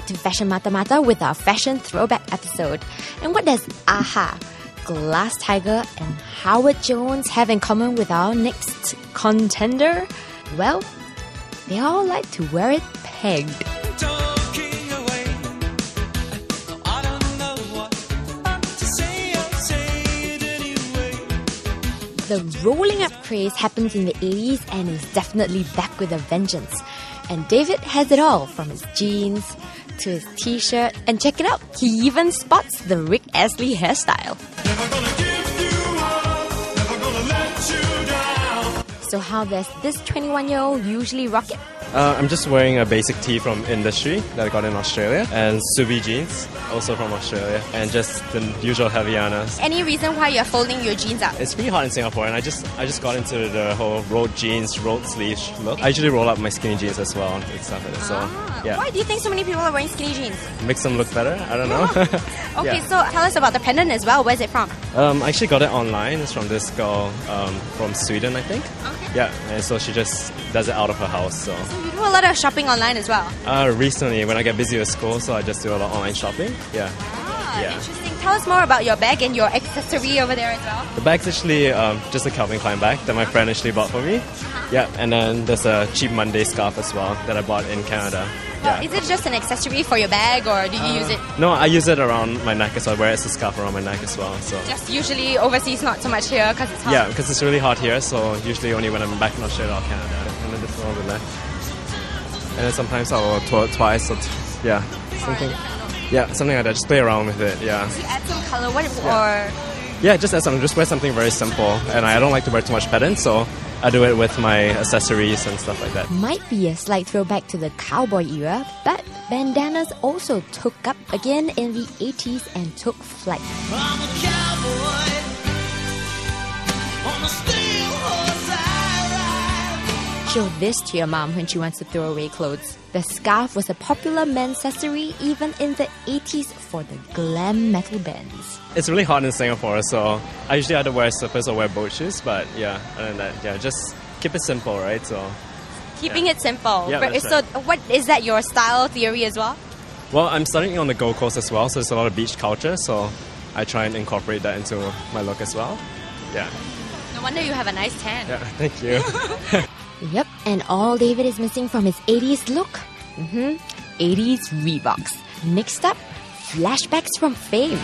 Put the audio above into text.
back to Fashion Mata Mata with our fashion throwback episode. And what does a-ha, Glass Tiger, and Howard Jones have in common with our next contender? Well, they all like to wear it pegged. The rolling up craze happens in the 80s and is definitely back with a vengeance. And David has it all from his jeans to his t shirt. And check it out, he even spots the Rick Astley hairstyle. So, how does this 21 year old usually rock it? Uh, I'm just wearing a basic tee from Industrie that I got in Australia, and Ksubi jeans, also from Australia, and just the usual Havaianas. Any reason why you're folding your jeans up? It's pretty hot in Singapore, and I just I just got into the whole rolled jeans, rolled sleeves look. I usually roll up my skinny jeans as well and stuff like that. So yeah, Ah, Why do you think so many people are wearing skinny jeans? makes them look better. I don't know. Okay, Yeah. so tell us about the pendant as well. Where's it from? Um, I actually got it online. It's from this girl um, from Sweden, I think. Okay. Yeah, and so she just does it out of her house. So You do a lot of shopping online as well. uh, recently, when I get busy with school, so I just do a lot of online shopping. Yeah. Ah, Yeah. interesting. Tell us more about your bag and your accessory over there as well. The bag's actually um, just a Calvin Klein bag that my friend actually bought for me. Uh-huh. Yeah, and then there's a cheap Monday scarf as well that I bought in Canada. Well, Yeah. is it just an accessory for your bag or do you use it No, I use it around my neck as well. I wear it as a scarf around my neck as well. So just usually overseas, not so much here because it's hot? yeah, because it's really hot here. So usually only when I'm back in Australia or Canada, and then this over there. And then sometimes I'll twirl it twice or t- yeah, something. Yeah, something like that. Just play around with it. Yeah. You add some color, what Yeah. or Yeah, just as some, just wear something very simple, and I don't like to wear too much pattern, so I do it with my accessories and stuff like that. might be a slight throwback to the cowboy era, but bandanas also took up again in the 80s and took flight. Show this to your mom when she wants to throw away clothes. The scarf was a popular men's accessory even in the 80s for the glam metal bands. It's really hot in Singapore, so I usually either wear slippers or wear boat shoes. But yeah, other than that, yeah, just keep it simple, right? So, Keeping it simple. Yeah, But that's so, what is that your style theory as well? well, I'm studying on the Gold Coast as well, so there's a lot of beach culture. So I try and incorporate that into my look as well. Yeah, No wonder you have a nice tan. yeah, thank you. Yep, and all David is missing from his 80s look? Mm hmm. 80s Reeboks. Next up, flashbacks from fame.